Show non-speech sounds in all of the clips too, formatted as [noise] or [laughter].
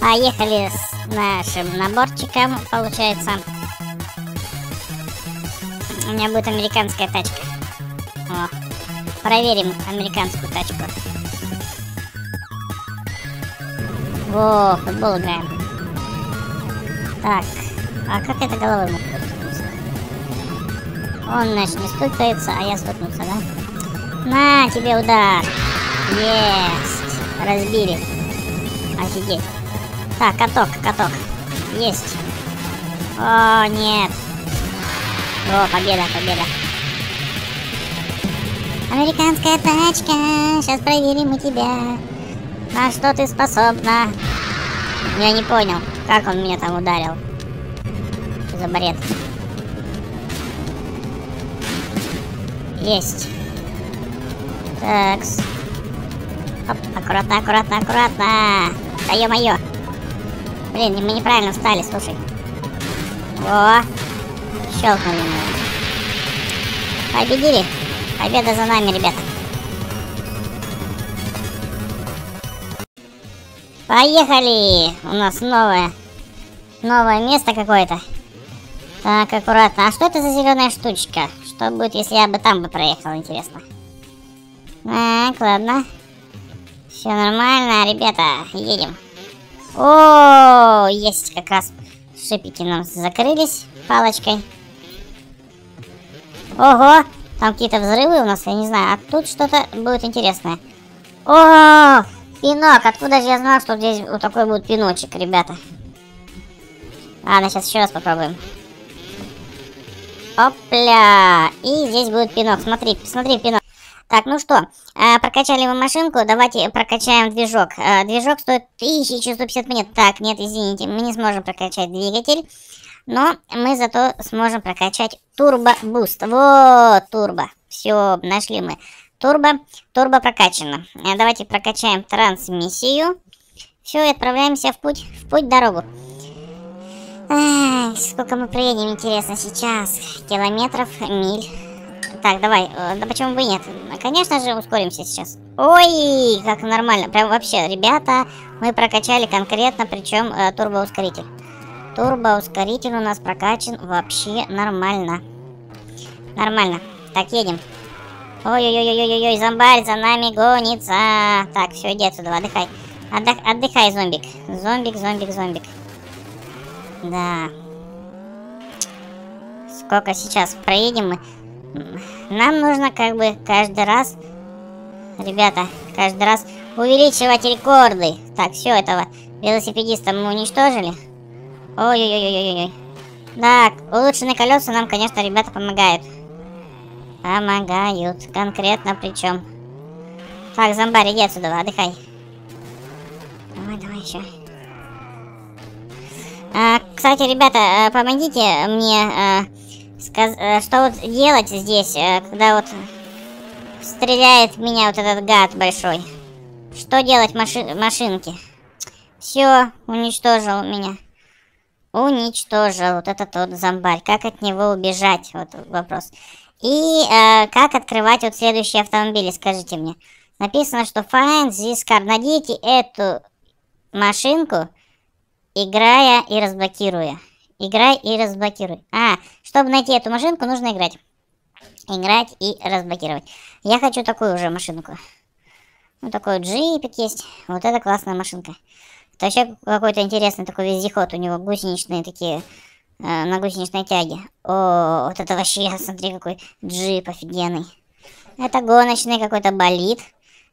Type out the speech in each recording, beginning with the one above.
Поехали с нашим наборчиком, получается. У меня будет американская тачка. О, проверим американскую тачку. О, футбол играем. Так, а как это головой мог стукнуться? Он, значит, не стукается, а я стукнулся, да? На тебе удар! Есть! Разбили. Офигеть. Так, каток, каток. Есть. О, нет. О, победа, победа. Американская тачка. Сейчас проверим у тебя. На что ты способна? Я не понял, как он меня там ударил. Что за бред? Есть. Такс. Оп, аккуратно, аккуратно, аккуратно. Да ё-моё. Блин, мы неправильно встали, слушай. О, щелкнули. Победили. Победа за нами, ребята. Поехали! У нас новое. Новое место какое-то. Так, аккуратно. А что это за зеленая штучка? Что будет, если я бы там бы проехал, интересно? Так, ладно. Все нормально, ребята, едем. О, есть как раз шипики нам закрылись палочкой. Ого, там какие-то взрывы у нас, я не знаю. А тут что-то будет интересное. О, пинок. Откуда же я знал, что здесь вот такой будет пиночек, ребята? Ладно, сейчас еще раз попробуем. Опля! И здесь будет пинок. Смотри, смотри, пинок. Так, ну что, э, прокачали мы машинку, давайте прокачаем движок. Э, движок стоит 1150 монет. Так, нет, извините, мы не сможем прокачать двигатель. Но мы зато сможем прокачать turbo boost. Вот, турбо. Все, нашли мы. Турбо, турбо прокачано. Э, давайте прокачаем трансмиссию. Все, и отправляемся в путь, в путь дорогу. Сколько мы проедем, интересно, сейчас. Километров, миль. Так, давай. Э, да почему бы и нет? Конечно же, ускоримся сейчас. Ой, как нормально. Прям вообще, ребята, мы прокачали конкретно, причем э, турбоускоритель. Турбоускоритель у нас прокачан вообще нормально. Нормально. Так, едем. Ой-ой-ой-ой-ой, зомбарь за нами гонится. Так, все, иди отсюда, отдыхай. Отдых, отдыхай, зомбик. Зомбик, зомбик, зомбик. Да. Сколько сейчас проедем мы? Нам нужно как бы каждый раз, ребята, каждый раз увеличивать рекорды. Так, все, этого велосипедиста мы уничтожили. Ой-ой-ой-ой-ой. Так, улучшенные колеса нам, конечно, ребята, помогают. Помогают. Конкретно причем. Так, зомбарь, иди отсюда, отдыхай. Давай, давай еще. А, кстати, ребята, э, помогите мне... Сказ... Э, что вот делать здесь, э, когда вот стреляет в меня вот этот гад большой? Что делать маши... машинки? Все, уничтожил меня. Уничтожил вот этот вот зомбарь. Как от него убежать? Вот вопрос. И э, как открывать вот следующие автомобили, скажите мне. Написано, что find this car. Найдите эту машинку, играя и разблокируя. Играй и разблокируй. А, чтобы найти эту машинку, нужно играть. Играть и разблокировать. Я хочу такую уже машинку. Вот такой джипик есть. Вот это классная машинка. Это вообще какой-то интересный такой вездеход. У него гусеничные такие, э, на гусеничной тяге. О, вот это вообще, [laughs] смотри, какой джип офигенный. Это гоночный какой-то болид.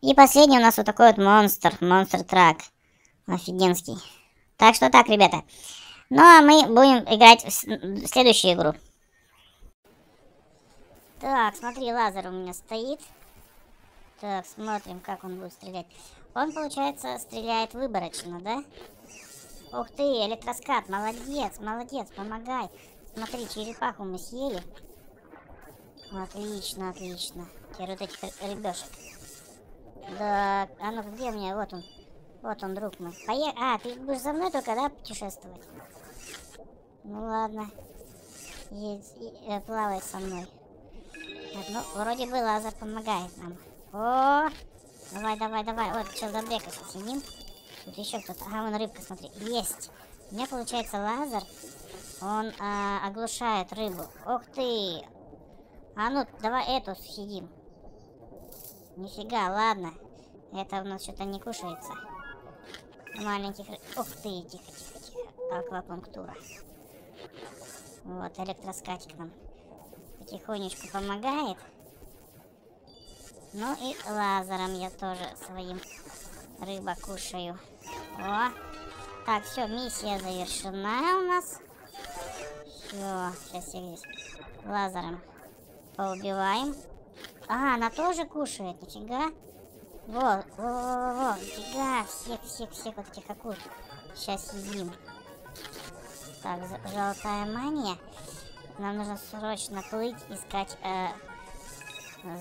И последний у нас вот такой вот монстр. Монстр трак. Офигенский. Так что так, ребята. Ну а мы будем играть в следующую игру. Так, смотри, лазер у меня стоит. Так, смотрим, как он будет стрелять. Он, получается, стреляет выборочно, да? Ух ты, электроскат, молодец, молодец, помогай. Смотри, черепаху мы съели. Отлично, отлично. Теперь вот этих рыбешек. Да, а ну где у меня? Вот он. Вот он, друг мой. Поехали. А, ты будешь за мной только, да, путешествовать? Ну ладно. Едь, э, плавай со мной. Так, ну, вроде бы лазер помогает нам. О! Давай, давай, давай. Вот, челдобрека сидим. Тут еще кто-то. Ага, вон рыбка, смотри. Есть. У меня получается лазер. Он а, оглушает рыбу. Ух ты! А ну, давай эту съедим. Нифига, ладно. Это у нас что-то не кушается. Маленьких... Ух ты, тихо, тихо, тихо. Аквапунктура. Вот, электроскатик нам потихонечку помогает. Ну и лазером я тоже своим рыба кушаю. О! Так, все, миссия завершена у нас. Все, сейчас я здесь лазером поубиваем. А, она тоже кушает, нифига. Во, во, во, во, нифига, всех, всех, всех вот этих акул. Сейчас съедим. Так, золотая мания. Нам нужно срочно плыть, искать э,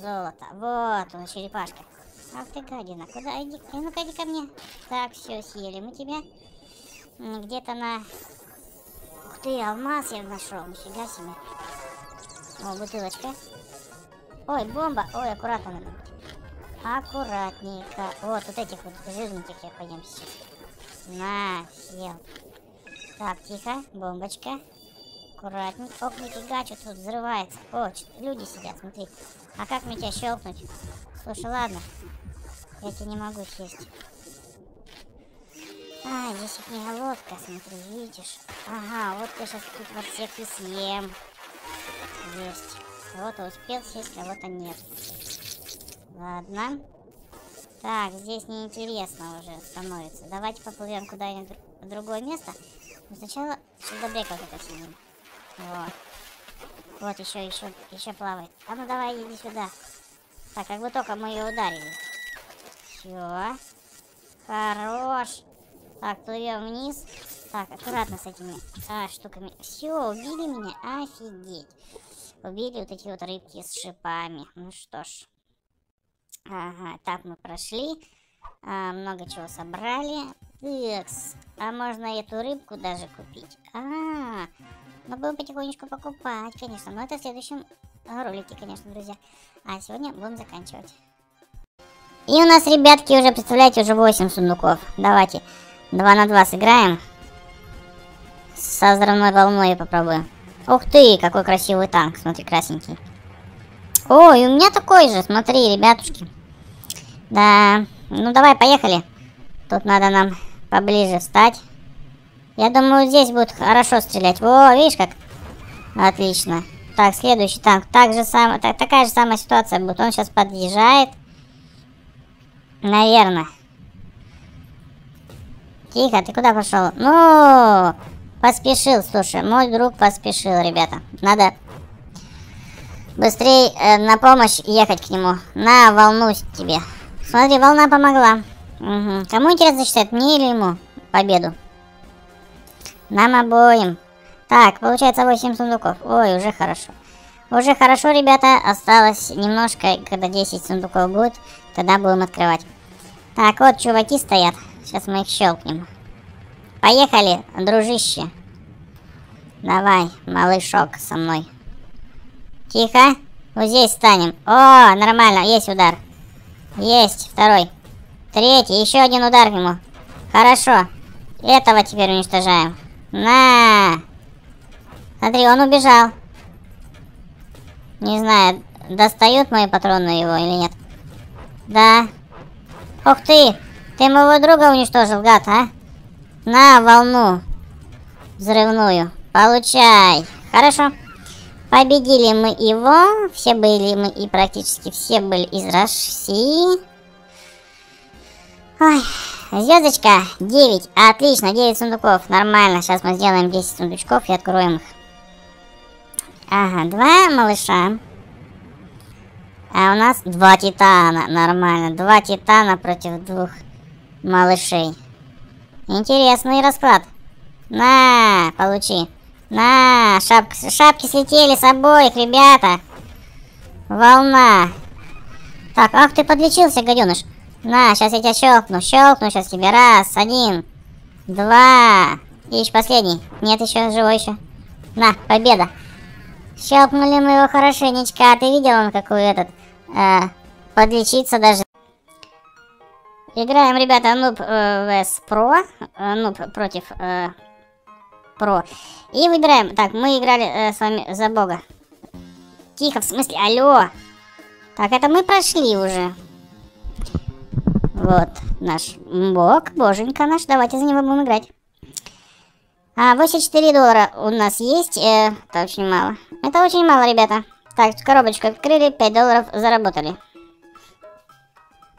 золото. Вот он, черепашка. Ах ты гадина, куда иди? Э, ну-ка иди ко мне. Так, все, съели мы тебя. Где-то на... Ух ты, алмаз я нашел, нифига себе. О, бутылочка. Ой, бомба. Ой, аккуратно надо быть. Аккуратненько. Вот, вот этих вот жирненьких я поем сейчас. На, съел. Так, тихо, бомбочка. Аккуратненько. Ох, нифига, что тут взрывается. О, люди сидят, смотри. А как мне тебя щелкнуть? Слушай, ладно. Я тебя не могу съесть. А, здесь у меня лодка, смотри, видишь? Ага, вот я сейчас тут вот всех и съем. Есть. Кого-то успел сесть, кого-то нет. Ладно. Так, здесь неинтересно уже становится. Давайте поплывем куда-нибудь в другое место. Но сначала чудо-брек вот это снимем. Вот. Вот еще, еще, еще плавает. А ну давай, иди сюда. Так, как бы только мы ее ударили. Все. Хорош. Так, плывем вниз. Так, аккуратно с этими а, штуками. Все, убили меня. Офигеть. Убили вот эти вот рыбки с шипами. Ну что ж. Ага, так мы прошли. А, много чего собрали. Экс. А можно эту рыбку даже купить? А, -а, -а. мы будем потихонечку покупать, конечно. Но это в следующем ролике, конечно, друзья. А сегодня будем заканчивать. И у нас, ребятки, уже, представляете, уже 8 сундуков. Давайте 2 на 2 сыграем. Со взрывной волной попробуем. Ух ты, какой красивый танк, смотри, красненький. Ой, у меня такой же, смотри, ребятушки. Да, ну давай, поехали. Тут надо нам поближе встать. Я думаю, здесь будет хорошо стрелять. Во, видишь как? Отлично. Так, следующий танк. Так же сам, так, такая же самая ситуация будет. Он сейчас подъезжает. Наверное. Тихо, ты куда пошел? Ну, Поспешил, слушай, мой друг поспешил, ребята. Надо быстрее э, на помощь ехать к нему. На волну тебе. Смотри, волна помогла. Угу. Кому интересно считать, мне или ему победу? Нам обоим. Так, получается 8 сундуков. Ой, уже хорошо. Уже хорошо, ребята. Осталось немножко, когда 10 сундуков будет, тогда будем открывать. Так, вот чуваки стоят. Сейчас мы их щелкнем. Поехали, дружище. Давай, малышок, со мной. Тихо. Вот здесь станем. О, нормально, есть удар. Есть, второй. Третий, еще один удар ему. Хорошо. Этого теперь уничтожаем. На! Смотри, он убежал. Не знаю, достают мои патроны его или нет. Да. Ух ты! Ты моего друга уничтожил, гад, а? На волну взрывную. Получай. Хорошо. Победили мы его. Все были мы и практически все были из России. Ой, звездочка 9. Отлично, 9 сундуков. Нормально. Сейчас мы сделаем 10 сундучков и откроем их. Ага, два малыша. А у нас два титана. Нормально. Два титана против двух малышей. Интересный расклад. На, получи. На, шап шапки слетели с обоих, ребята. Волна. Так, ах ты подлечился, гаденыш. На, сейчас я тебя щелкну, щелкну сейчас тебе. Раз, один, два. И еще последний. Нет, еще живой еще. На, победа. Щелкнули мы его хорошенечко. А ты видел он какой этот? Э, подлечиться даже. Играем, ребята, нуб э, vs про. Э, нуб против э, про. И выбираем. Так, мы играли э, с вами за бога. Тихо, в смысле, алло. Так, это мы прошли уже. Вот наш бог, боженька наш. Давайте за него будем играть. А, 84 доллара у нас есть. Э, это очень мало. Это очень мало, ребята. Так, коробочку открыли, 5 долларов заработали.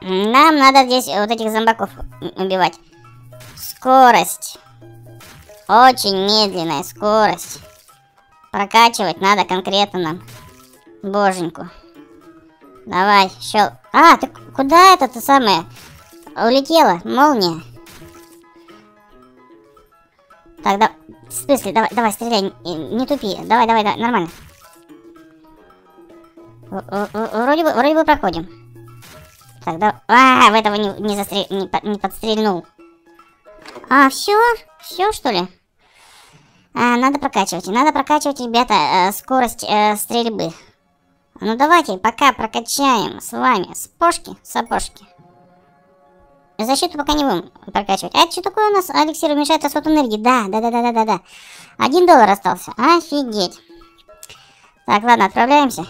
Нам надо здесь вот этих зомбаков убивать. Скорость. Очень медленная скорость. Прокачивать надо конкретно нам. Боженьку. Давай, щел. А, ты куда это ты самое? Улетела, молния. Так, да, в смысле, давай, давай, стреляй, не, не тупи. Давай, давай, давай, нормально. Вроде бы, вроде бы проходим. Так, да. А, в этого не, не, застрел, не, не подстрельнул. А, все? Все, что ли? А, надо прокачивать. Надо прокачивать, ребята, э, скорость э, стрельбы. Ну давайте пока прокачаем с вами сапожки, сапожки. Защиту пока не будем прокачивать. А это что такое у нас? Алексей уменьшает расход энергии. Да, да, да, да, да, да, да. Один доллар остался. Офигеть. Так, ладно, отправляемся.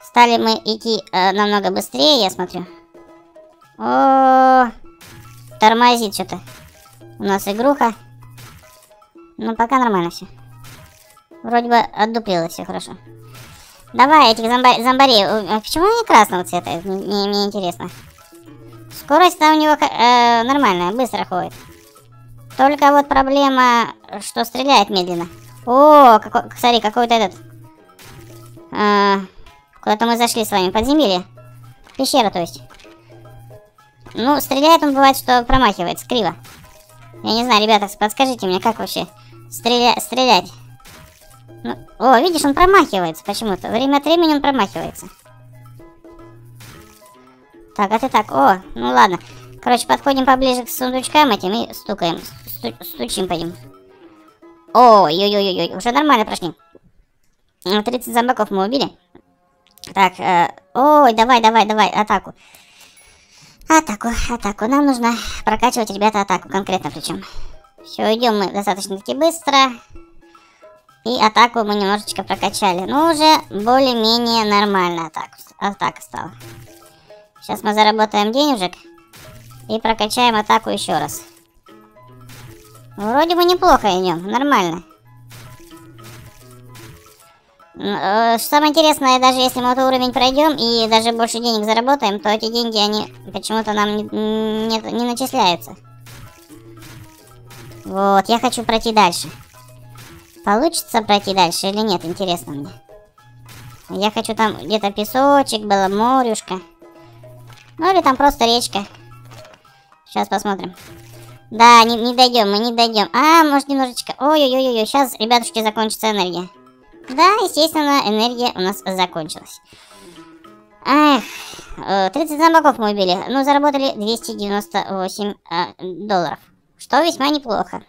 Стали мы идти э, намного быстрее, я смотрю. О, тормозит что-то. У нас игруха. Ну, пока нормально все. Вроде бы отдуплило все хорошо. Давай, этих зомбар зомбарей. А почему они красного цвета? Мне, мне интересно. Скорость-то у него э, нормальная, быстро ходит. Только вот проблема, что стреляет медленно. О, какой, смотри, какой-то этот... Э, Куда-то мы зашли с вами. Подземелье. Пещера, то есть. Ну, стреляет он, бывает, что промахивается. Криво. Я не знаю, ребята, подскажите мне, как вообще стреля стрелять? Ну, о, видишь, он промахивается почему-то. Время от времени он промахивается. Так, а ты так, о, ну ладно. Короче, подходим поближе к сундучкам этим и стукаем. Сту стучим по ним. Ой-ой-ой-ой, уже нормально прошли. 30 зомбаков мы убили. Так, э, ой, давай, давай, давай, атаку. Атаку, атаку. Нам нужно прокачивать, ребята, атаку конкретно причем. Все, идем мы достаточно-таки быстро. И атаку мы немножечко прокачали. Но уже более-менее нормально атаку, атака стала. Сейчас мы заработаем денежек. И прокачаем атаку еще раз. Вроде бы неплохо идем, нормально. Э, самое интересное, даже если мы этот уровень пройдем и даже больше денег заработаем, то эти деньги, они почему-то нам не, не, не начисляются. Вот, я хочу пройти дальше. Получится пройти дальше или нет, интересно мне. Я хочу там где-то песочек было, морюшка. Ну или там просто речка. Сейчас посмотрим. Да, не, не дойдем, мы не дойдем. А, может немножечко. Ой-ой-ой, сейчас, ребятушки, закончится энергия. Да, естественно, энергия у нас закончилась. Эх, 30 э, зомбаков мы убили. Ну, заработали 298 э, долларов. Что весьма неплохо.